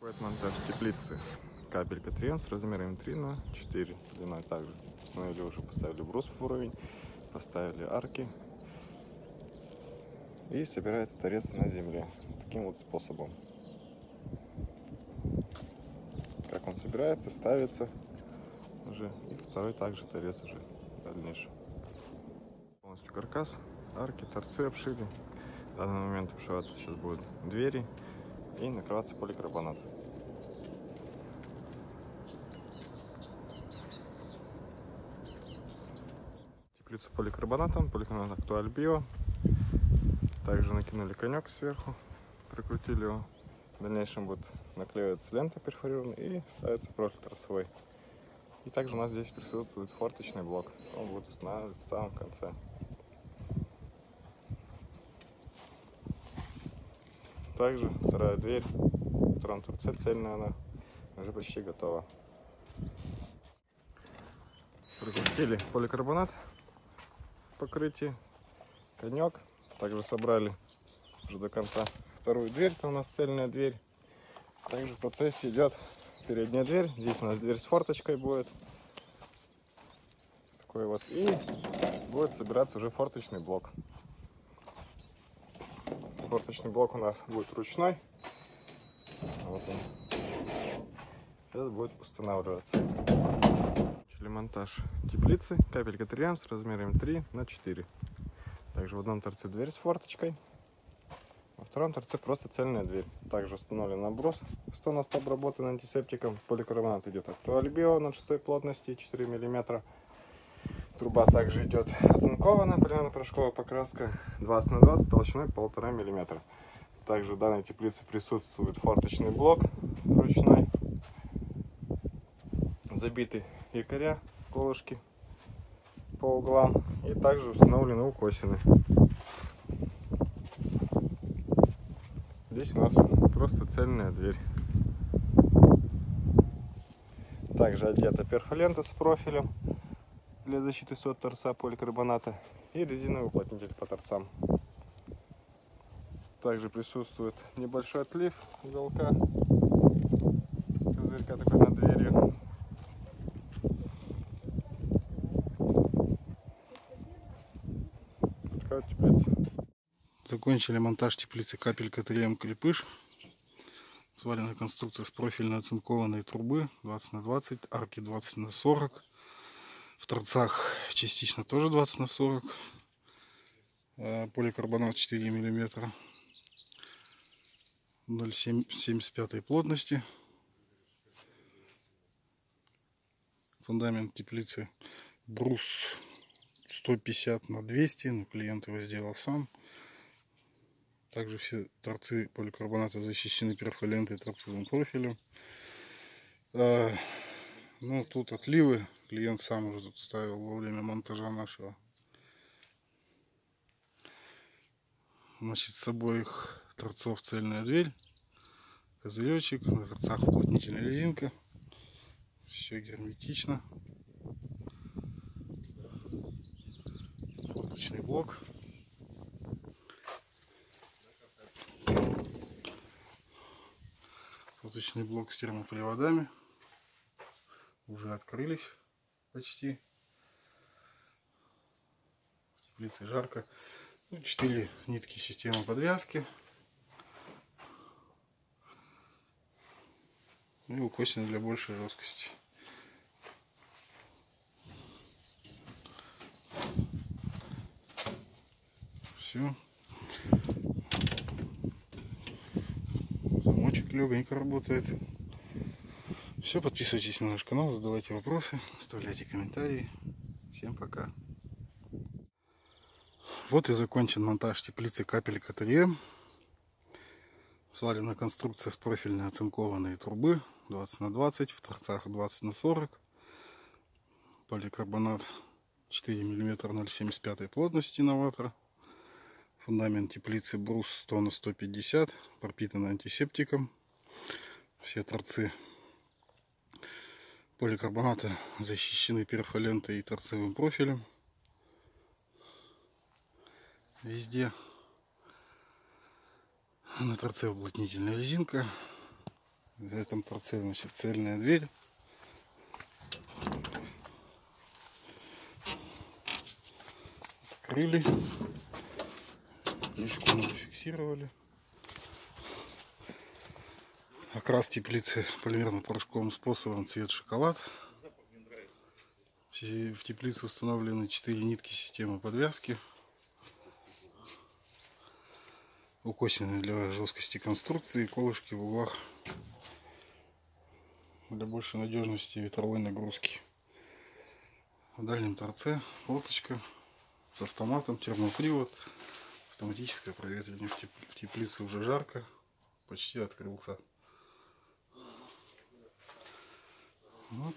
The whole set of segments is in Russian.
Будет монтаж теплицы капелька 3 с размерами 3 на 4 длиной также. Установили уже, поставили брус в уровень, поставили арки. И собирается торец на земле. Таким вот способом. Как он собирается, ставится уже. И второй также торец уже в дальнейшем. Полностью каркас, арки, торцы обшили. В данный момент обшиваться сейчас будут двери и накрываться поликарбонат. Теплицу поликарбонатом, поликарбонат Актуаль Био. Также накинули конек сверху, прикрутили его. В дальнейшем будет наклеиваться лента перфорированная и ставится профиль торцевой. И также у нас здесь присутствует форточный блок. Он будет устанавливаться в самом конце. Также вторая дверь, в втором торце цельная она, уже почти готова. Прикрутили поликарбонат покрытие, конек. Также собрали уже до конца вторую дверь, это у нас цельная дверь. Также в процессе идет передняя дверь. Здесь у нас дверь с форточкой будет. Такой вот. И будет собираться уже форточный блок. Форточный блок у нас будет ручной. Вот он. Сейчас будет устанавливаться. Начали монтаж теплицы, капелька 3 с размером 3 на 4. Также в одном торце дверь с форточкой. Во втором торце просто цельная дверь. Также установлен наброс 100 на 100 обработан антисептиком. Поликарбонат идет актуальбио на 6 плотности 4 мм. Труба также идет оцинкована, поляно-порошковая покраска 20 на 20 толщиной 1,5 мм. Также в данной теплице присутствует форточный блок ручной, забитый якоря, колышки по углам и также установлены укосины. Здесь у нас просто цельная дверь. Также одета перфолента с профилем для защиты от торца поликарбоната и резиновый уплотнитель по торцам. Также присутствует небольшой отлив уголка козырька такой над дверью. Такая теплица. Закончили монтаж теплицы капелька 3М крепыш. Сварена конструкция с профильно оцинкованной трубы 20 на 20, арки 20 на 40. В торцах частично тоже 20 на 40. Э, поликарбонат 4 миллиметра 0,75 плотности. Фундамент теплицы брус 150 на 200, но клиент его сделал сам. Также все торцы поликарбоната защищены перфолентой торцевым профилем. Ну, тут отливы клиент сам уже тут ставил во время монтажа нашего. Значит, с обоих торцов цельная дверь, козыречек, на торцах уплотнительная резинка. Все герметично. Форточный блок. Форточный блок с термоприводами. Уже открылись почти. В теплице жарко. Ну, 4 нитки системы подвязки. Ну и укосины для большей жесткости. Все. Замочек легонько работает. Все, подписывайтесь на наш канал, задавайте вопросы, оставляйте комментарии. Всем пока. Вот и закончен монтаж теплицы капелька 3 Сварена конструкция с профильной оцинкованной трубы 20 на 20, в торцах 20 на 40. Поликарбонат 4 мм 0,75 плотности новатора. Фундамент теплицы брус 100 на 150, пропитан антисептиком. Все торцы поликарбоната защищены перфолентой и торцевым профилем. Везде на торце уплотнительная резинка. В этом торце, значит, цельная дверь. Открыли. Крышку мы зафиксировали. Окрас теплицы полимерно-порошковым способом цвет шоколад. В теплице установлены 4 нитки системы подвязки. Укосины для жесткости конструкции, колышки в углах для большей надежности ветровой нагрузки. В дальнем торце форточка с автоматом, термопривод, автоматическое проветривание. В теплице уже жарко, почти открылся. Вот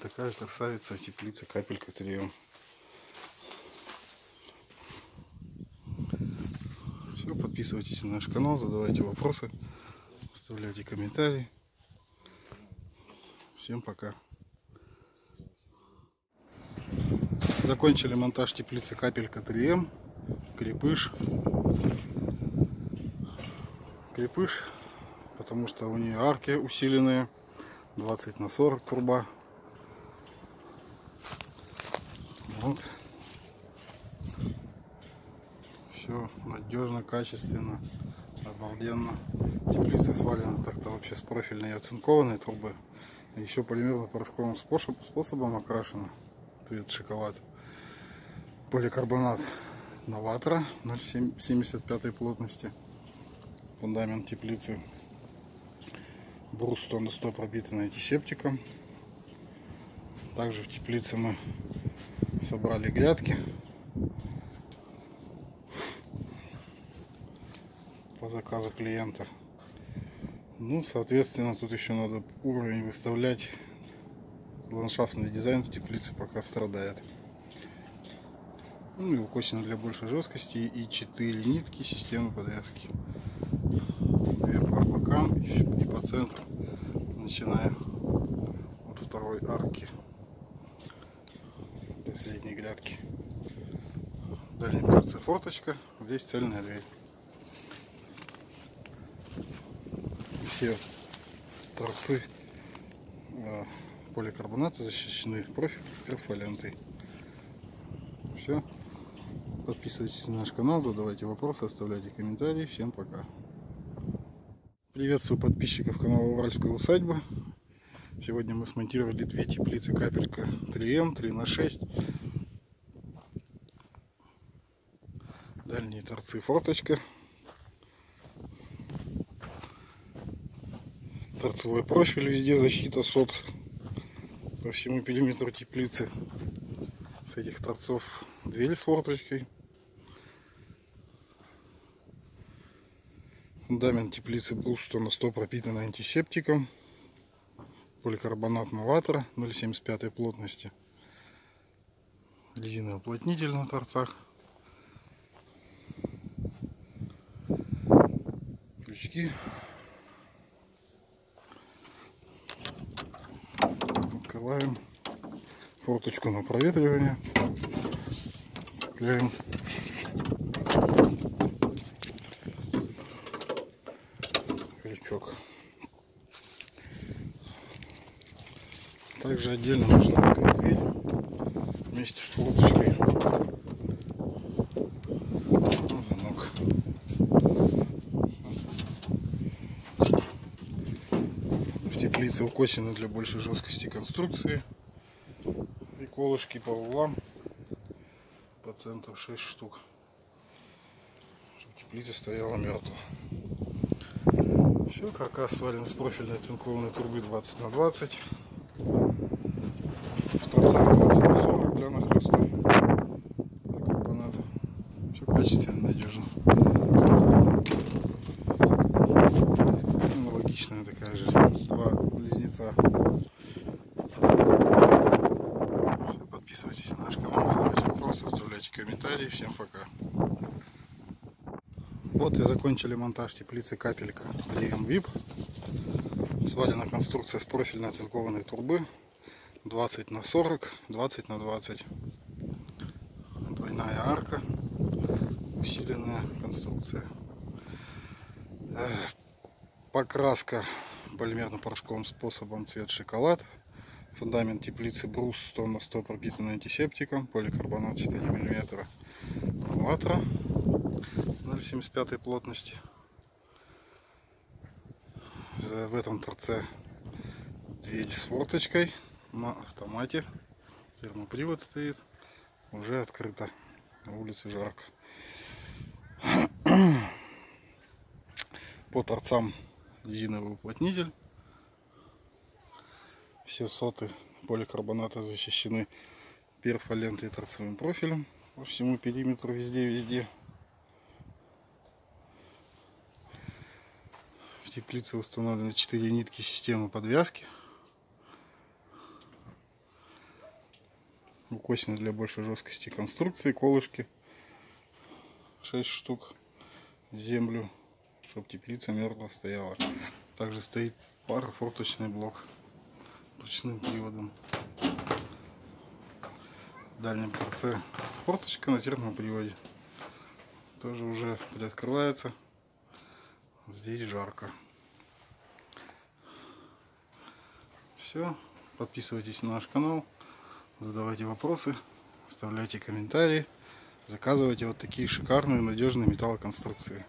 такая красавица теплица капелька трио. Все, подписывайтесь на наш канал, задавайте вопросы, оставляйте комментарии. Всем пока. Закончили монтаж теплицы капелька 3М. Крепыш. Крепыш, потому что у нее арки усиленные. 20 на 40 труба. Вот. Все надежно, качественно, обалденно. Теплица свалена так-то вообще с профильной и оцинкованной трубы. Еще полимерно-порошковым способом окрашена. Цвет шоколад. Поликарбонат Новатора 0,75 плотности. Фундамент теплицы брус 100 на 100 пропитан антисептиком. Также в теплице мы собрали грядки. По заказу клиента. Ну, соответственно, тут еще надо уровень выставлять. Ландшафтный дизайн в теплице пока страдает. Ну и укосина для большей жесткости и 4 нитки системы подвязки бокам и по центру, начиная от второй арки до средней грядки. В дальнем торце форточка, здесь цельная дверь. Все торцы э, поликарбоната защищены профиль перфолентой. Все. Подписывайтесь на наш канал, задавайте вопросы, оставляйте комментарии. Всем пока. Приветствую подписчиков канала Уральская усадьба. Сегодня мы смонтировали две теплицы капелька 3М, 3 на 6. Дальние торцы форточка. Торцевой профиль везде, защита сот по всему периметру теплицы. С этих торцов дверь с форточкой. Фундамент теплицы 100 на 100 пропитан антисептиком. Поликарбонат новатора 0,75 плотности. Резиновый уплотнитель на торцах. Крючки. Открываем форточку на проветривание. Цепляем крючок. Также отдельно нужно открыть дверь вместе с форточкой. Замок. В теплице укосины для большей жесткости конструкции. И колышки по углам по центру 6 штук. Чтобы теплица стояла мертвая. Все, каркас свален с профильной оцинкованной трубы 20 на 20. В торцах 20 на 40 для нахлеста карбоната. Все качественно, надежно. Аналогичная такая же. Два близнеца. Все, подписывайтесь на наш канал, задавайте вопросы, оставляйте комментарии. Всем пока. Вот и закончили монтаж теплицы капелька Рием VIP. Свалена конструкция с профильной оцинкованной трубы 20 на 40, 20 на 20. Двойная арка, усиленная конструкция. Покраска полимерно-порошковым способом цвет шоколад. Фундамент теплицы брус 100 на 100 пропитан антисептиком, поликарбонат 4 мм. Ватра 0,75 плотности. В этом торце дверь с форточкой на автомате. Термопривод стоит. Уже открыто. На улице жарко. По торцам резиновый уплотнитель. Все соты поликарбоната защищены перфолентой торцевым профилем по всему периметру везде-везде. В теплице установлены 4 нитки системы подвязки. Укосины для большей жесткости конструкции, колышки 6 штук в землю чтобы теплица мертво стояла. Также стоит пара форточный блок ручным приводом. В дальнем торце форточка на термоприводе. Тоже уже приоткрывается. Здесь жарко. Все. Подписывайтесь на наш канал. Задавайте вопросы. Оставляйте комментарии. Заказывайте вот такие шикарные надежные металлоконструкции.